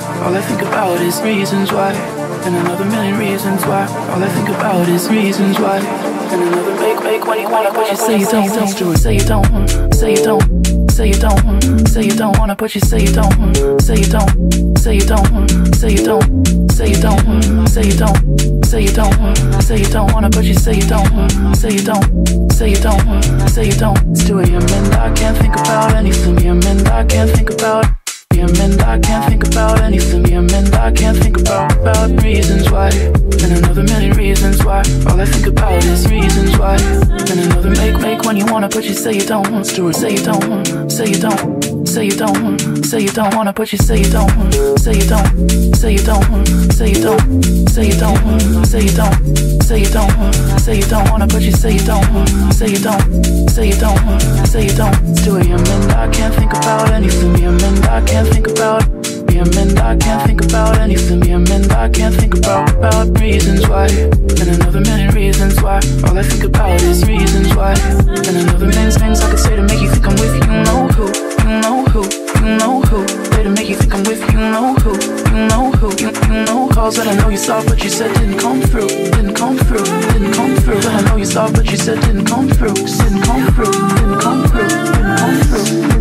why. All I think about is reasons why, and another million reasons why. All I think about is reasons why, and another make make when you wanna, say you don't, don't, say you don't, say you don't. Say you don't, say you don't wanna, but you say you don't. Say you don't, say you don't, say you don't, say you don't, say you don't, say you don't, say you don't wanna, but you say you don't. Say you don't, say you don't, say you don't. It's 2 a.m. I can't think about anything. Yeah, and I can't think about. And I can't think about anything. Yeah, and I can't think about about reasons why, and another million reasons why. All I think about is reasons why, and another make make when you wanna, but you say you don't. Stuart, say you don't, say you don't, say you don't, say you don't wanna, but you say you don't, say you don't, say you don't, say you don't, say you don't, say you don't, say you don't, say you don't wanna, but you say you don't, say you don't, say you don't, say you don't. Stuart, yeah, and I can't think about anything. Yeah, and I can't think about. And I can't think about anything. Yeah, and I can't think about about reasons why, and another million reasons why. All I think about is reasons why, and another million things I could say to make you think I'm with you. Know who? You know? You know who? Way to make you think I'm with you. Know who? You know who? You, you know calls that I know you saw, but you said didn't come through. Didn't come through. Didn't come through. That I know you saw, but you said didn't come through. Didn't come through. Didn't come through. Didn't come through. Didn't come through.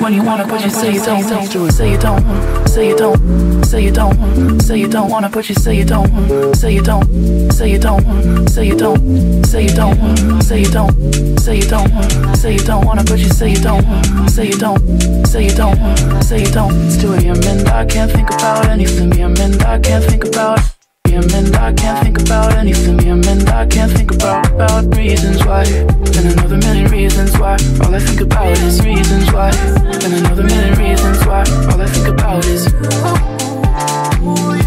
When you wanna, but you say you don't, say you don't, say you don't, say you don't, say you don't wanna, but you say you don't, say you don't, say you don't, say you don't, say you don't, say you don't, say you don't, say you don't wanna, but you say you don't, say you don't, say you don't, say you don't. It's 2 a.m. and I can't think about anything. Yeah, and I can't think about. And I can't think about anything. Yeah, and I can't think about about reasons why, and another million reasons why. All I think about is reasons why, and another million reasons why. All I think about is oh, oh, oh,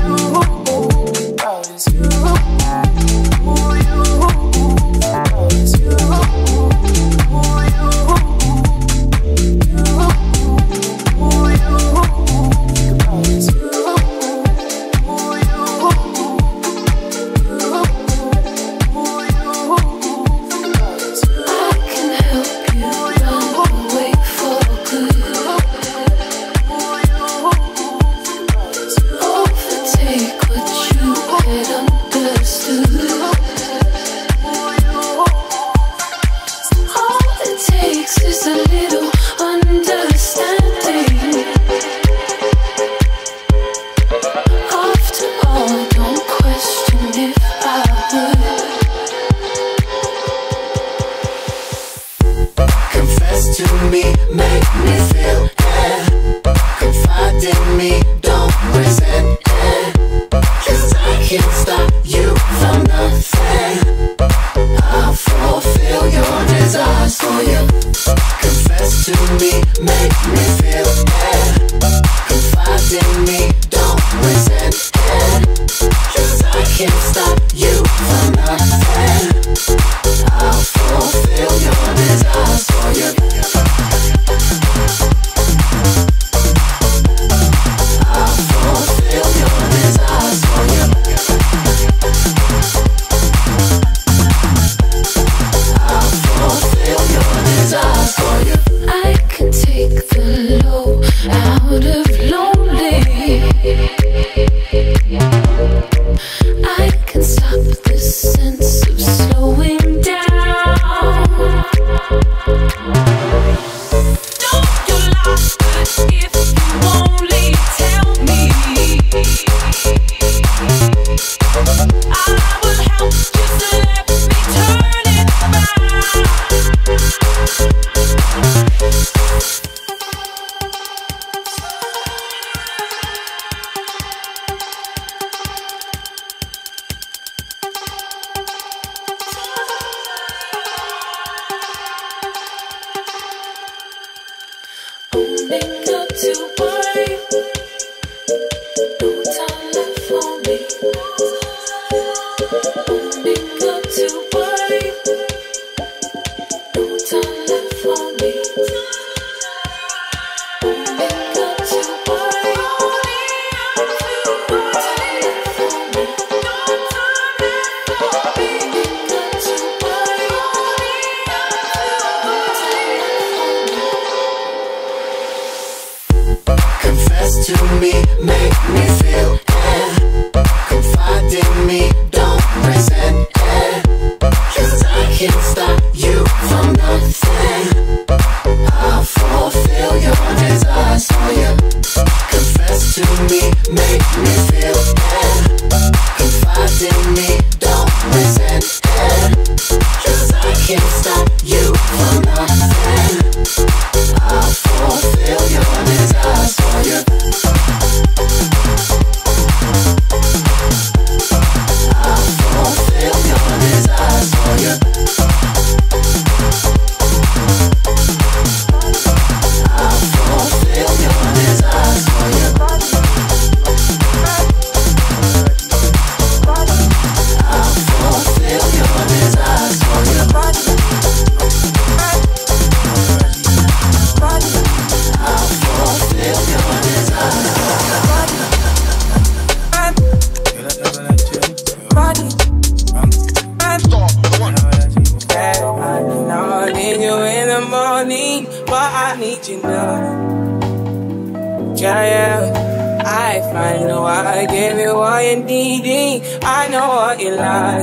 you need. I know what you like.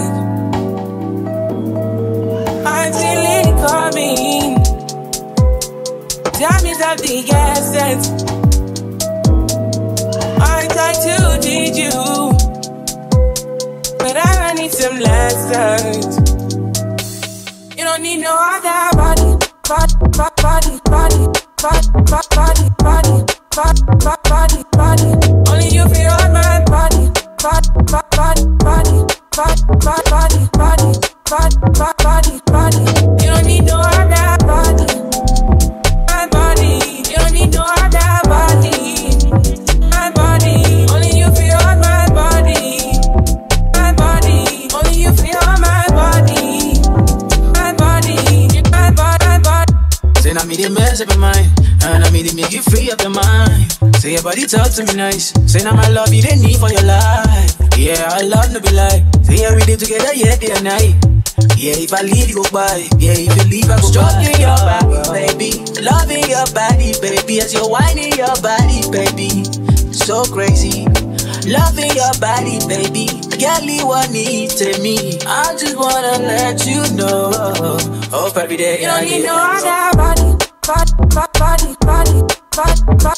Until it coming. Time is of the essence. I try to teach you, but I need some lessons. You don't need no other body, body, body, body, body, body, body, body, body, body. Only body, body, body, body, body, body, body, body. body. You don't need no. Make you free up your mind. Say your body talk to me nice. Say now my love you the need for your life. Yeah, I love to be lie. Say yeah we did together, yeah day and night. Yeah, if I leave you go by. Yeah, if you leave I go Stroking your body, baby. Loving your body, baby. As you're whining your body, baby. So crazy. Loving your body, baby. Girlie, what need to me? I just wanna let you know. Hope every day You don't I need no other body, body, right, right.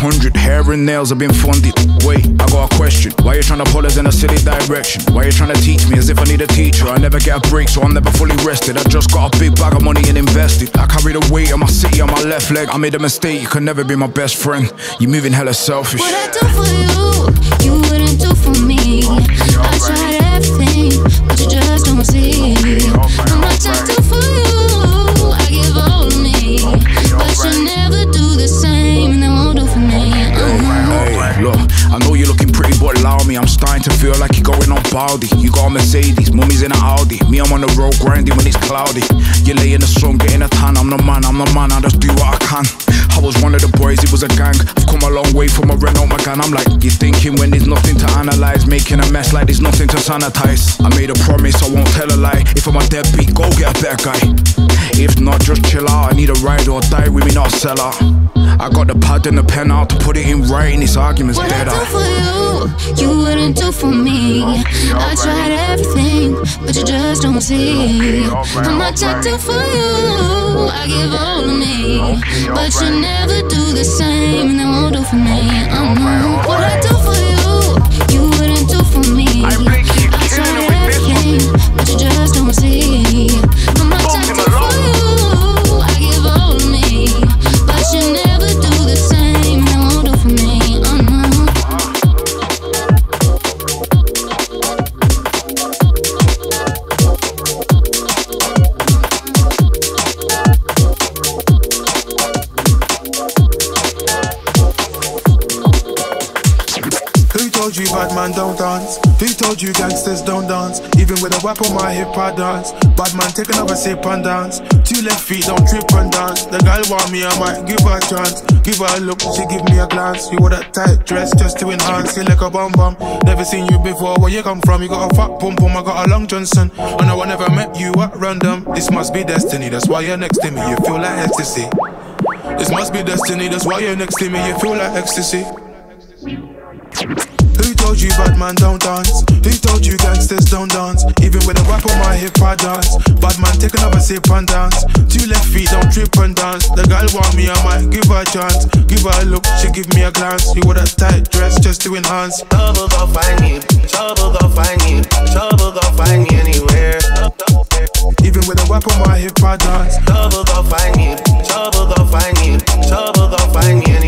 100 Hair and nails have been funded Wait, I got a question Why you trying to pull us in a silly direction? Why you trying to teach me as if I need a teacher? I never get a break so I'm never fully rested I just got a big bag of money and invested I carry the weight of my city on my left leg I made a mistake, you can never be my best friend You're moving hella selfish What I do for you, you wouldn't do for me. I tried everything, but you just don't see how much I do for you. Me. I'm starting to feel like you're going on Baldy. You got a Mercedes, mummy's in an Audi. Me, I'm on the road grinding when it's cloudy. You lay in the sun, getting a tan. I'm the man, I'm the man. I just do what I can. I was one of the boys, it was a gang. I've come a long way from a Renault Megane. I'm like, you're thinking when there's nothing to analyze, making a mess like there's nothing to sanitize. I made a promise, I won't tell a lie. If I'm a deadbeat, go get a better guy. If not, just chill out. I need a ride or die with me, not a seller. I got the pad and the pen out to put it in writing. This argument's What I do for you, you wouldn't do for me. I tried everything, but you just don't see. How much I do for you, I give all of me. But you never do the same, and that won't do for me. Oh no. What I do for you, you wouldn't do for me. I tried everything, man don't dance? Who told you gangsters don't dance? Even with a whip on my hip, I dance. Bad man, take another sip and dance. Two left feet, don't trip and dance. The girl want me, I might give her a chance. Give her a look, she give me a glance. You wore that tight dress just to enhance. You like a bum bum. Never seen you before. Where you come from? You got a fat pum pum. I got a long Johnson. I know I never met you at random. This must be destiny. That's why you're next to me. You feel like ecstasy. This must be destiny. That's why you're next to me. You feel like ecstasy. Told you bad man don't dance? Who told you gangsters don't dance? Even with a rap on my hip, I dance. Bad man, take another sip and dance. Two left feet, don't trip and dance. The girl want me, I might give her a chance. Give her a look, she give me a glance. You wore that tight dress just to enhance. Trouble gon' find you. Trouble gon' find you. Trouble gon' find you anywhere. Even with a rap on my hip, I dance. Trouble gon' find you. Trouble gon' find you. Trouble gon' find you anywhere. Anywhere.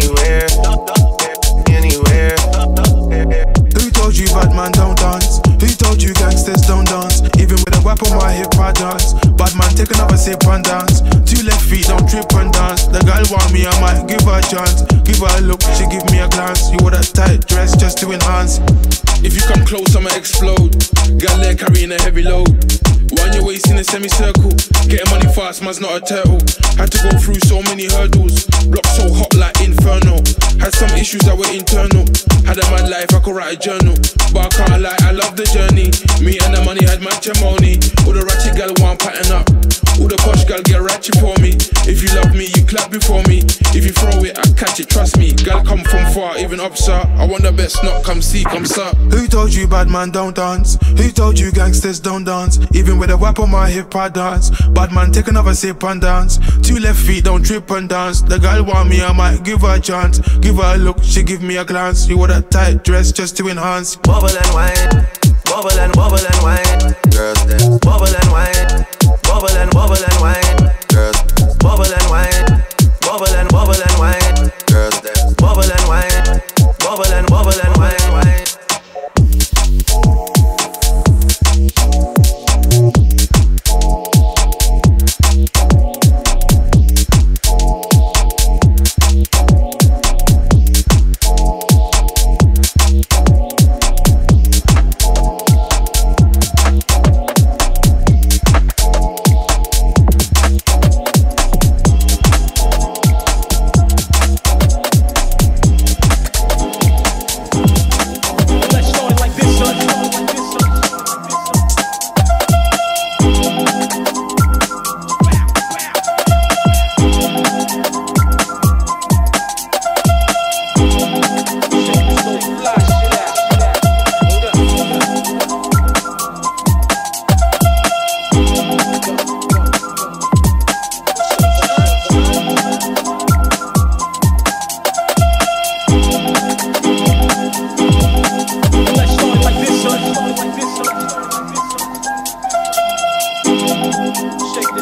Dance. Bad man, take another sip and dance. Two left feet, don't trip and dance. The girl want me, I might give her a chance. Give her a look, she give me a glance. You wore that tight dress just to enhance. If you come close, I'ma explode. Got leg carrying a heavy load. Wind your waist in a semicircle. Getting money fast, man's not a turtle. Had to go through so many hurdles. Block so hot like inferno. Had some issues that were internal. Had a mad life, I could write a journal. But I can't lie, I love the journey. Me and the money had matrimony. All the ratchet gal want pattern up. All the posh gal get ratchet for me. If you love me, you clap before me. If you throw it, I catch it, trust me. Gal come from far, even up, sir. I want the best, not come see, come sir. Who told you bad man don't dance? Who told you gangsters don't dance? Even with a whip on my hip, I dance. Bad man, take another sip and dance. Two left feet, don't trip and dance. The girl want me, I might give her a chance. Give her a look, she give me a glance. You wore that tight dress just to enhance. Bubble and wine. Bubble and bubble and wine. Girls dance. Bubble and wine. Bubble and bubble and wine. Girls. Bubble and wine. Bubble and bubble and wine.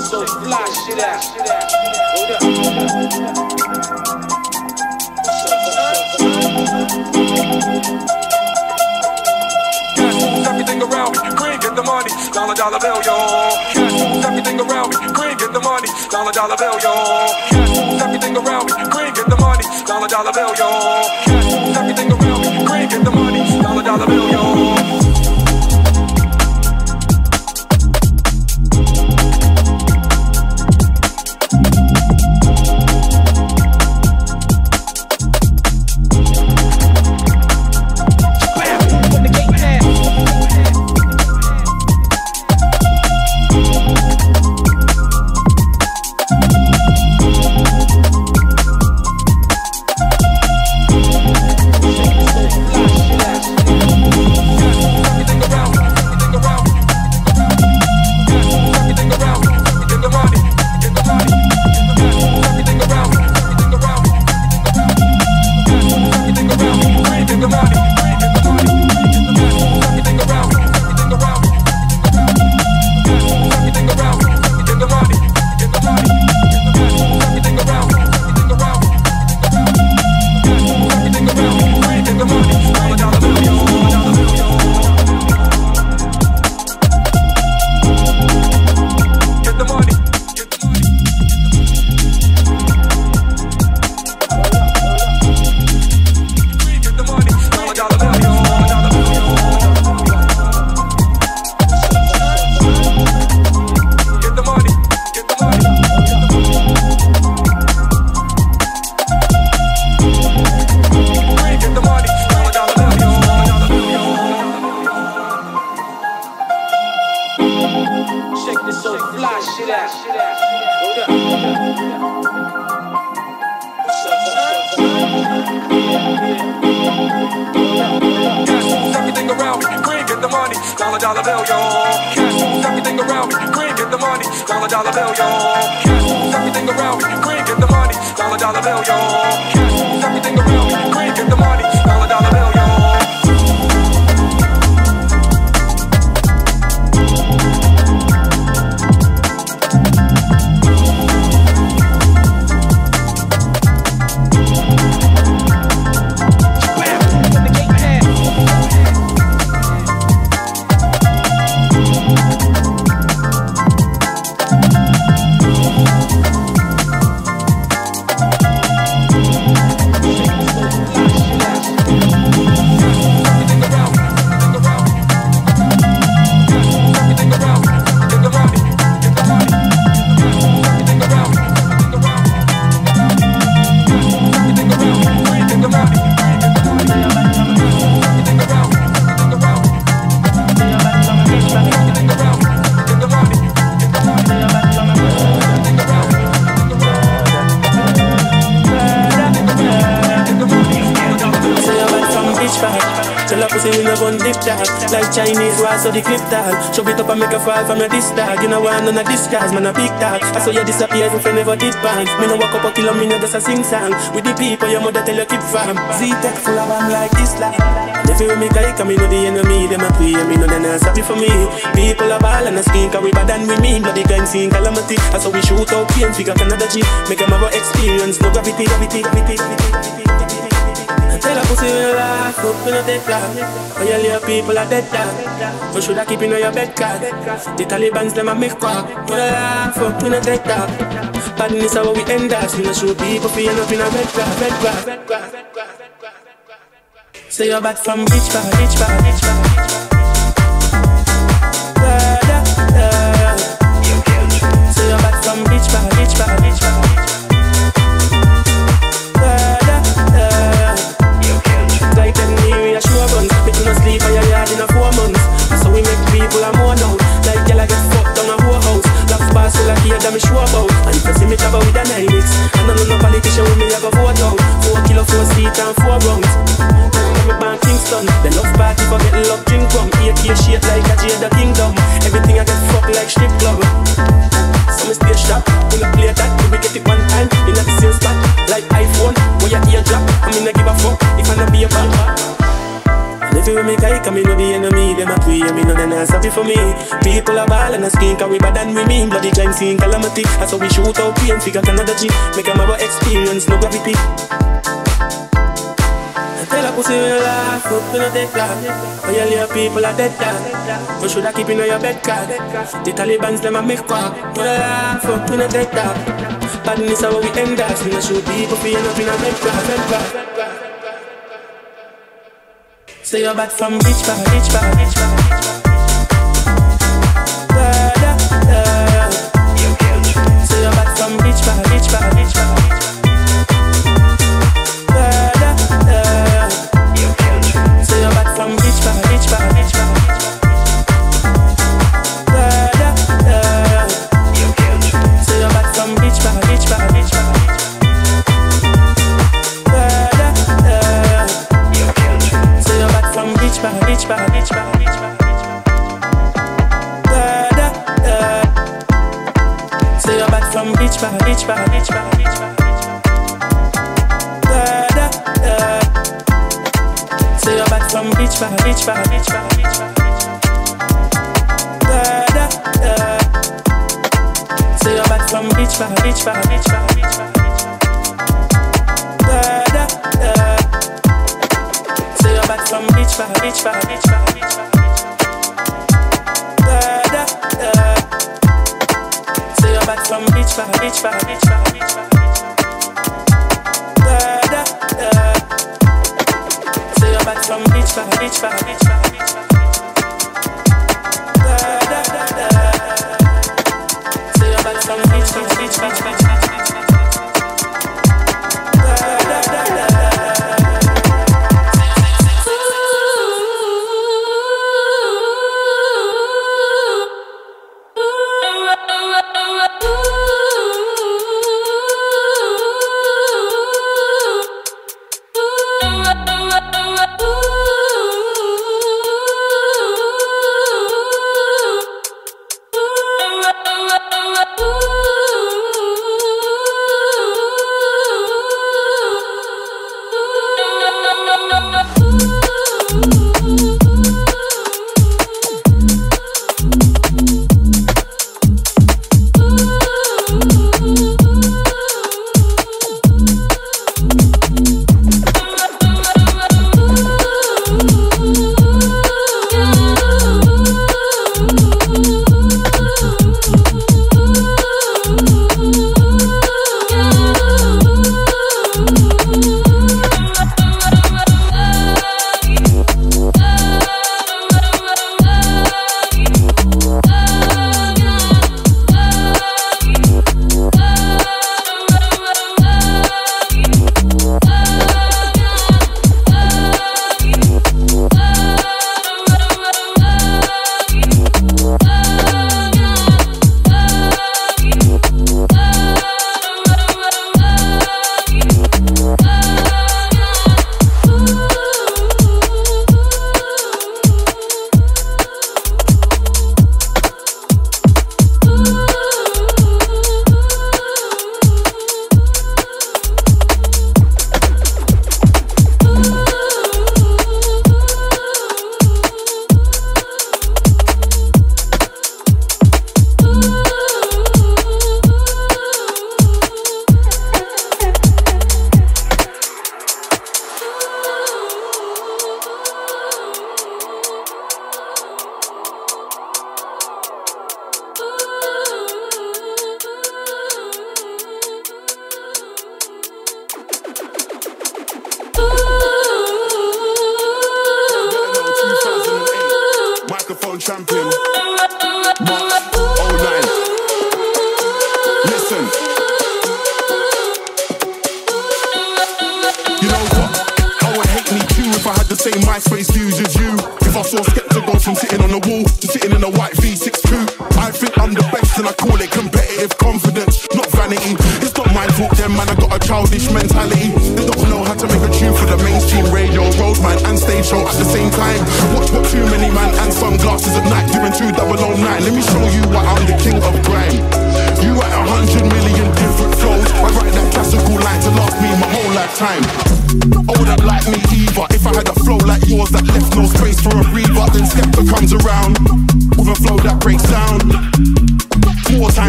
Cash moves everything around me. Green, get the money. Dollar, dollar bill, yo. Cash everything around me. Green, get the money. Dollar, dollar bill, yo. Cash everything around me. Green, get the money. Dollar, dollar bill, yo. Cash everything around me. Green, get the money. Dollar, dollar bill, yo. Pussy we no gun dip tag. Like Chinese wall so the clip Show it up and make a fall from the disc tag. You know none of this guys man a big tag. I saw you disappear if you never did bang. Me no walk up a kilo me no just a sing song. With the people your mother tell you keep fam. Z-Tech full of one like this And if you make a me know the enemy Them a pray me know they not happy for me. People are ball and a skin Cause we bad than we mean. Bloody gang scene calamity. I saw we shoot out pain Figure Canada G. Make them have a experience. No gravity, gravity, gravity, gravity, gravity. Tell a pussy we no laugh up, we no take laugh All your little people are dead dog You shoulda keep in your bed card The Taliban's them a make quack We no laugh up, we no take that Badness how we end us We no show people for end up in a bed crack, bed crack. Say you're back from bitch bar, bitch bar, bitch bar, bitch bad. Da, da, da. Say you're bad from bitch bad, bitch bad, bitch bad, bitch bad. Like them near a show guns you no sleep on your yard in a four months. How we make people a more now Like I get pass full of here that me sure about. And if you see me travel with a Nylix And I know no politician with me I go vote now Four kilo, four seat and four rounds. Me born Kingston The love party forget love drink rum. AK shape like a Jada Kingdom. Everything I get fucked like strip club. So me stay sharp When I play that we get it one time In a the same spot. Like iPhone Where your ear drop. I mean I give a fuck If I not be a bad and if you make a come in know the enemy, them a pray, me know they not happy for me. People are ball and a skin, cause we bad than we mean. Bloody crime scene calamity, that's how we shoot out pain, figure Canada G. Make them a experience, no gravity. Tell a pussy we no laugh up, we no take laugh. All your little people are dead dog. You shoulda keep in your bed card. The Taliban's them a make quack. We no laugh up, we no take that. Badness how we end us. We no shoot people for up in a bed crack, Say you're back from bitch bad, bitch bad, bitch bad. Da, da, da. Say you're bad from bitch bad, bitch bad, bitch bad, bad from bitch bad, bitch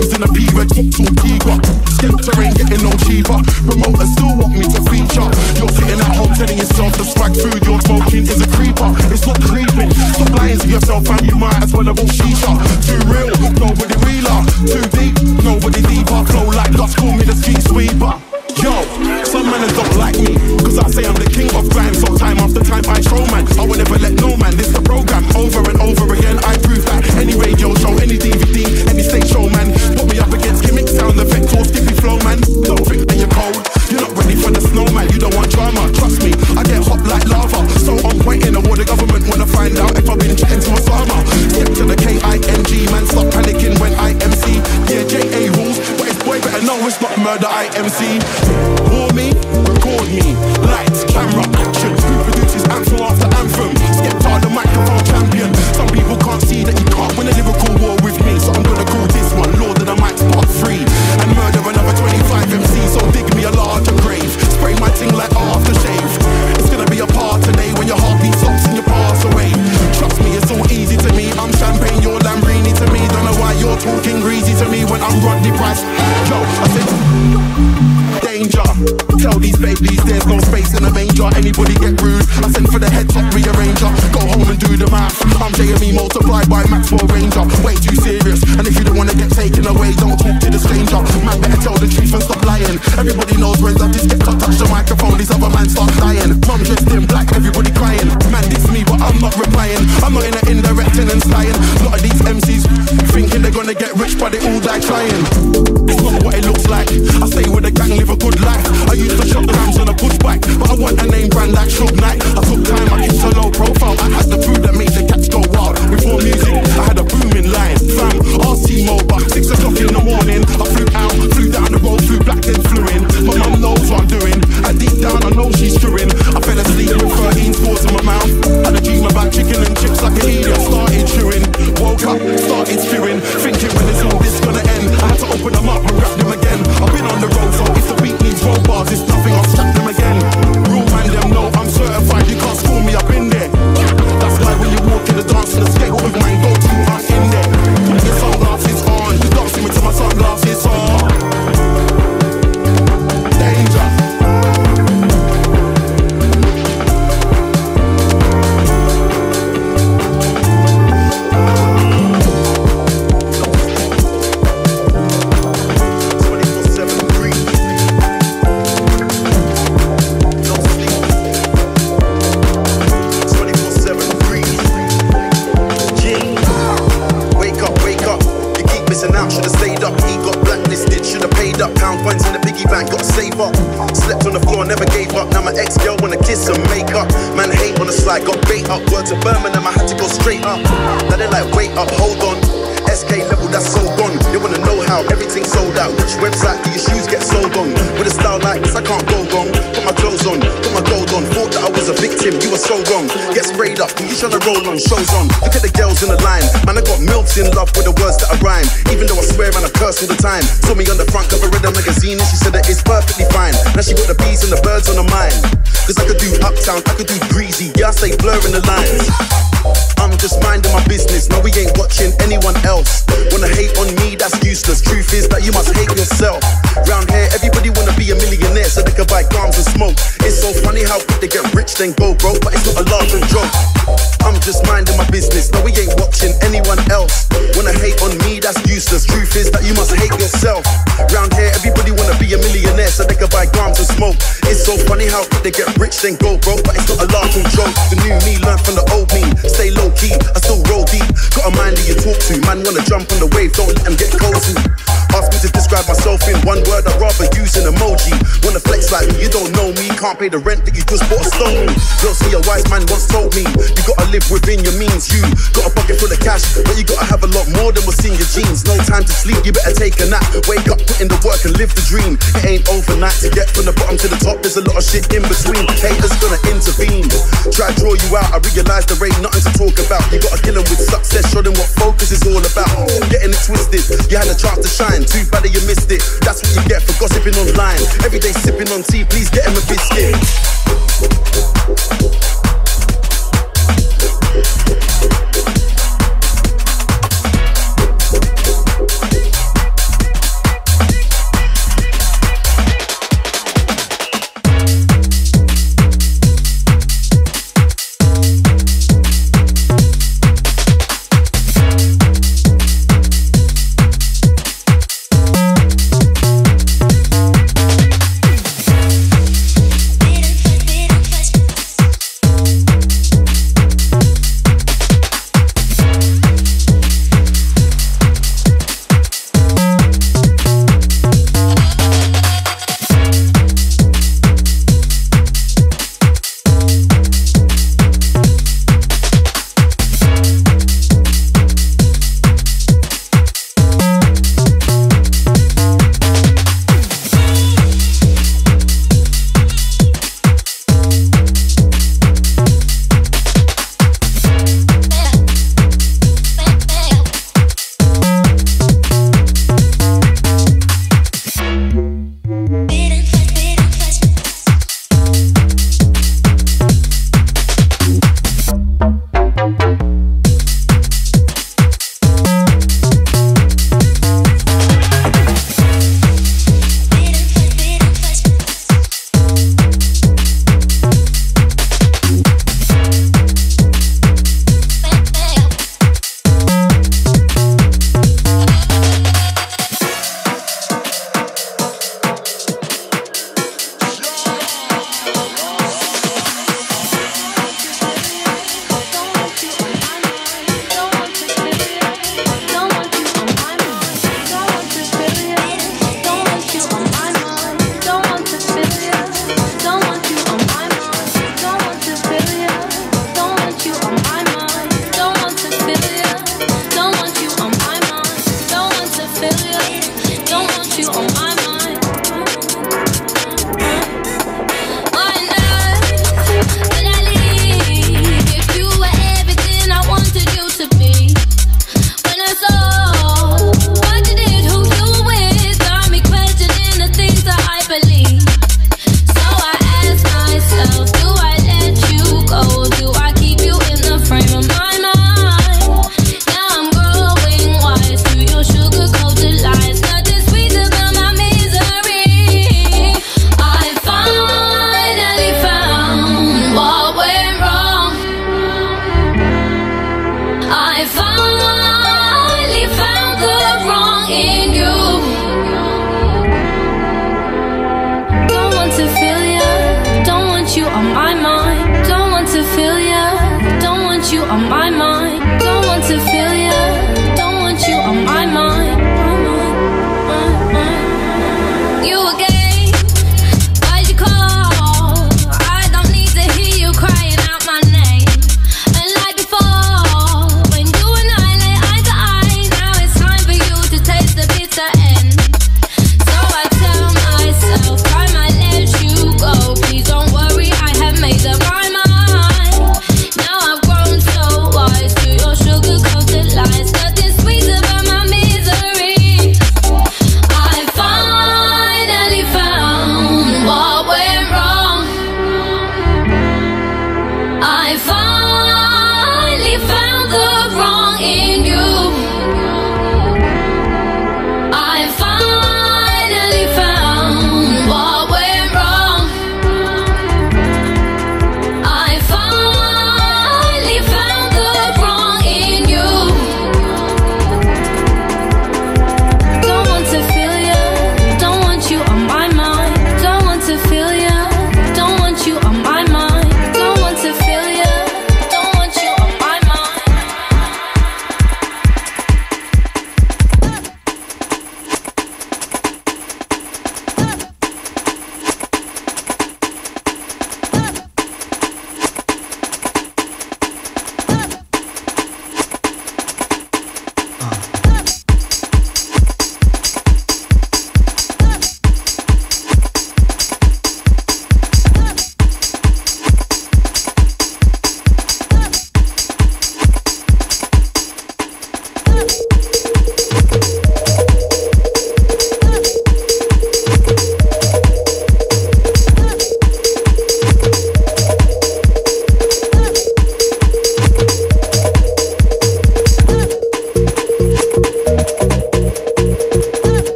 times in a period. Talk to like everybody crying. Man, this me, but I'm not replying. I'm not in an indirecting and spying. A lot of these MCs thinking they're gonna get rich, but they all die trying. It's not what it looks like. I stay with the gang, live a good life. I used to shop rams on a pushback, but I want a name brand like Suge Knight. Your shoes get sold on. With a style like this, I can't go wrong. Put my clothes on, put my gold on. Thought that I was a victim, you were so wrong. Get sprayed up, you tryna roll on, shows on. Look at the girls in the line. Man, I got milks in love with the words that I rhyme. Even though I swear and I curse all the time. Saw me on the front cover of the magazine and she said that it's perfectly fine. Now she got the bees and the birds on her mind. Cause I could do uptown, I could do breezy. Yeah, I stay blurring the lines. I'm just minding my business. No, we ain't watching anyone else. Wanna hate on me, that's useless. Truth is that you must hate yourself. Round here, everybody wanna be a millionaire so they can buy guns and smoke. It's so funny how they get rich, then go broke, but it's not a laughing joke. I'm just minding my business. No, we ain't watching anyone else. Wanna hate on me, that's useless. Truth is that you must hate yourself. Round here, everybody wanna be a millionaire so they can buy guns and smoke. It's so funny how they get rich, then go broke, but it's not a laughing joke. The new me learn from the old me. Stay low I still roll deep. Got a mind that you talk to. Man wanna jump on the wave, don't let them get cozy. Ask me to describe myself in one word, I'd rather use an emoji. Wanna flex like me, you don't know me. Can't pay the rent that you just bought a stone. Don't see a wise man once told me, you gotta live within your means. You got a pocket full of cash, but you gotta have a lot more than what's in your jeans. No time to sleep, you better take a nap. Wake up, put in the work and live the dream. It ain't overnight to get from the bottom to the top. There's a lot of shit in between. Haters gonna intervene. Try to draw you out. I realize there ain't nothing to talk about. You gotta kill 'em with success, show them what focus is all about. Getting it twisted, you had a chance to shine. Too bad that you missed it. That's what you get for gossiping online. Every day sipping on tea, please get him a biscuit.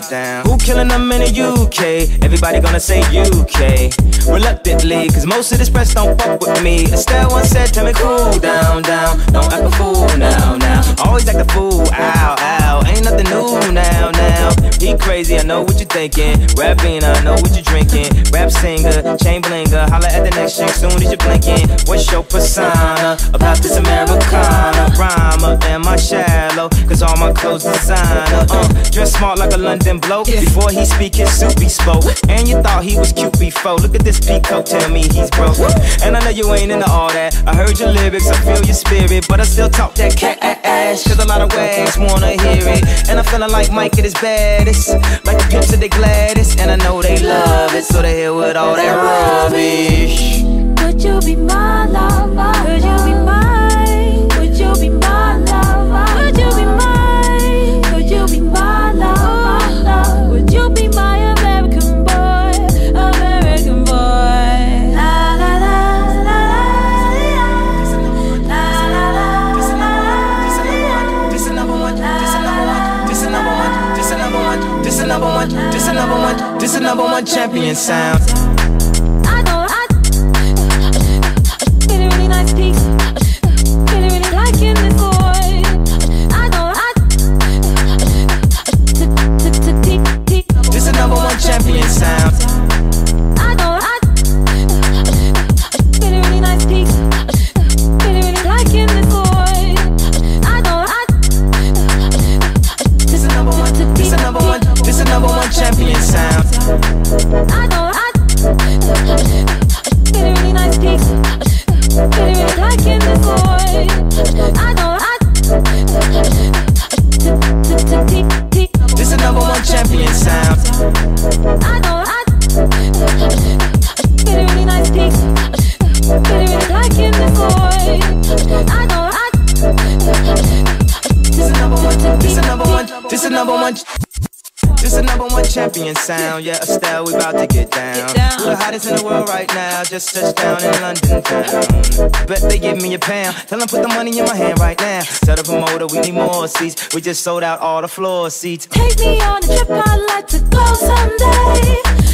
Get down. Who killing them in the UK? Everybody gonna say UK. Reluctantly, cause most of this press don't fuck with me. Estelle once said, tell me cool down, down. Don't act a fool now, now. Always act a fool, ow, ow. Ain't nothing new now, now. He crazy, I know what you're thinking. Singer, chain blinger. Holla at the next chick soon as you're blinking. What's your persona about this Americana? Rhymer, am I shallow? Cause all my clothes designer. Uh, dress smart like a London bloke. Before he speak, his soup he spoke. And you thought he was cute before. Look at this peacoat, tell me he's broke. And I know you ain't into all that. I heard your lyrics, I feel your spirit. But I still talk that cat ass. Cause a lot of wags wanna hear it. And I'm feeling like Mike at his baddest. Like the pimps at the gladdest. And I know they love it. So they here with all that rubbish. Would you be my lover? Would you be mine? Would you be my lover? Would you be mine? Would you be my lover? Would you be my American boy? American boy. La la la la la la la la This is number one. This is number one. This is number one. This is number one. This is number one. This is number one. This is number one champion sound. Just touched down in London town. Bet they give me a pound. Tell them put the money in my hand right now. Tell the promoter we need more seats. We just sold out all the floor seats. Take me on a trip, I'd like to go someday.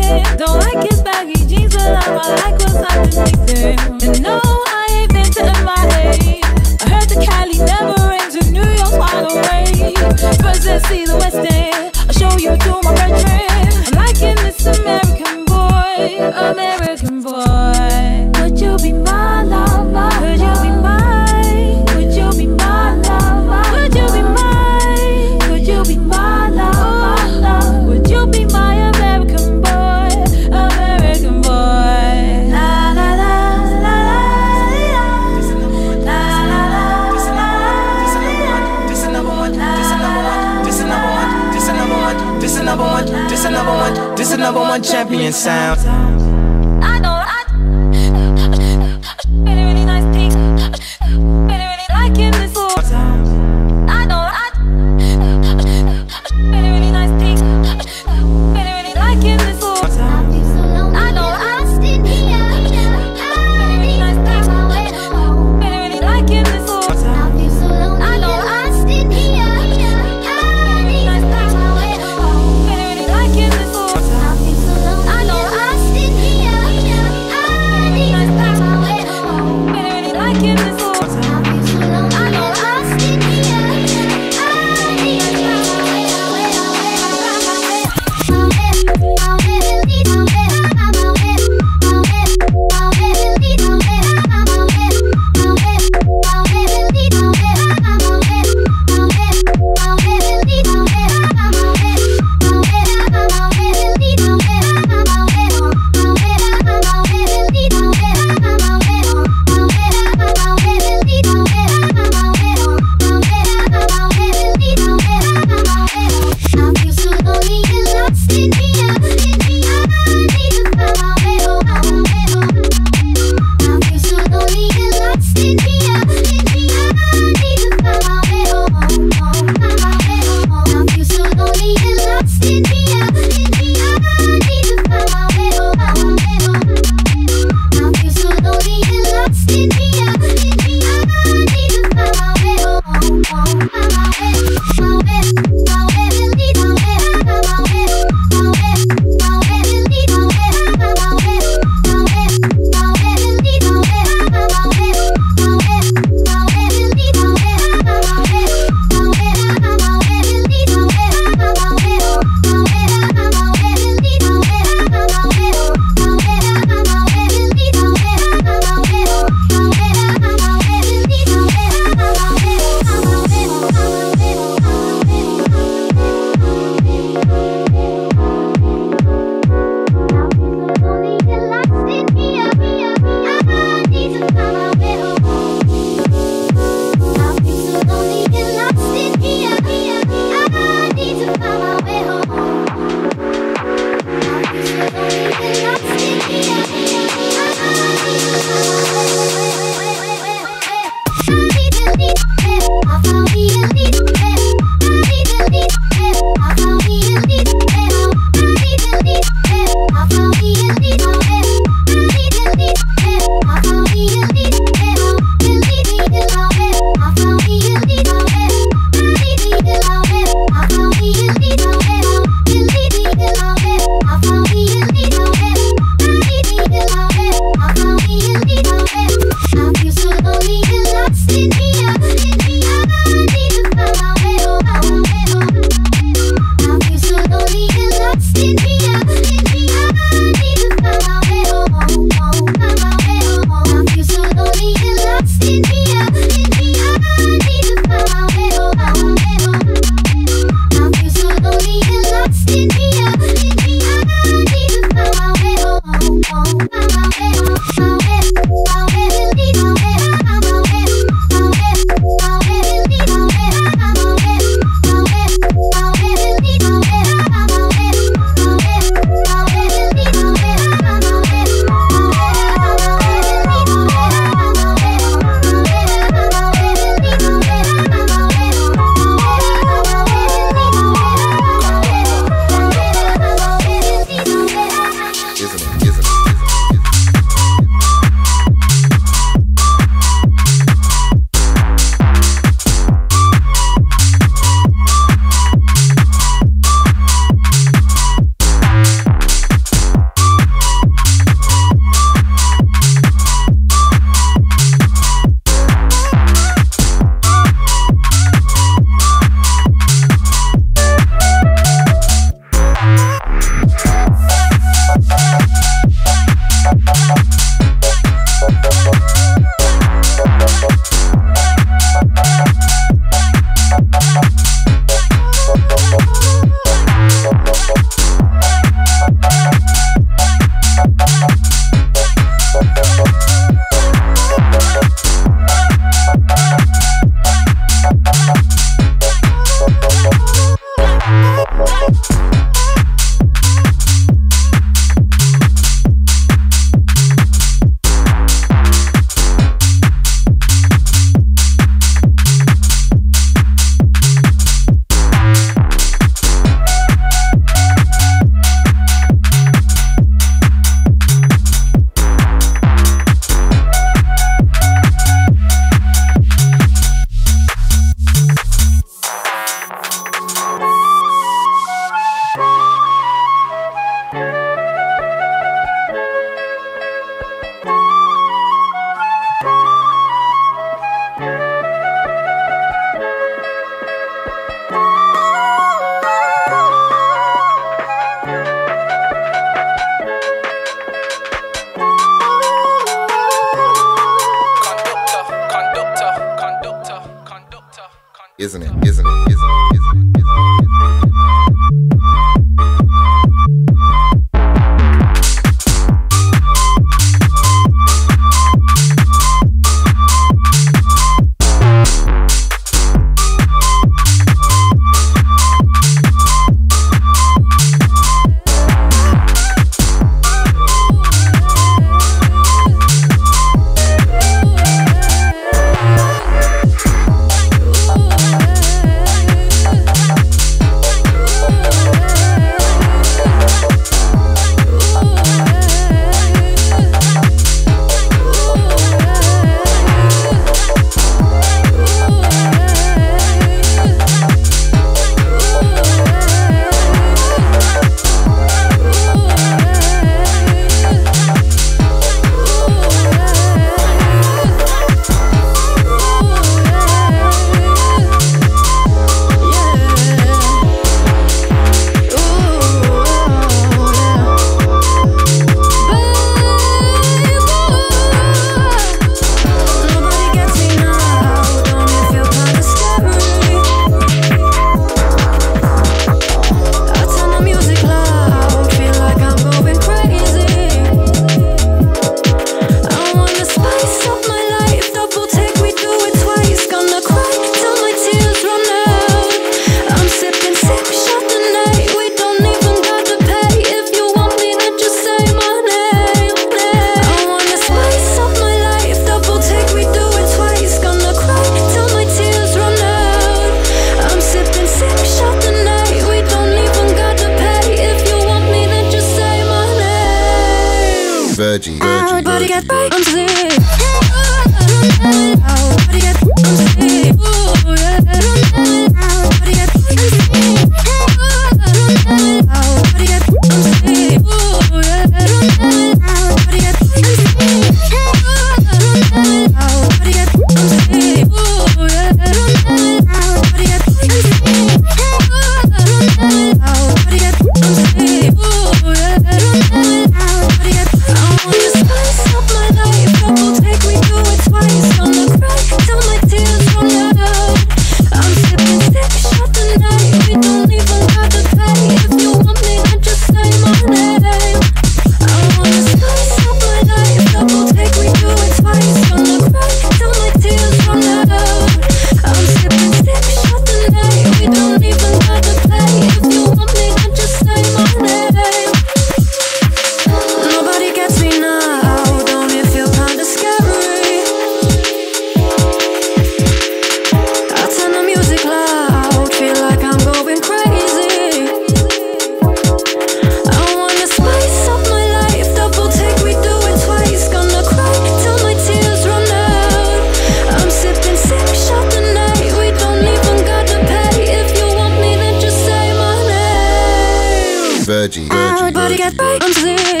Body get right, I'm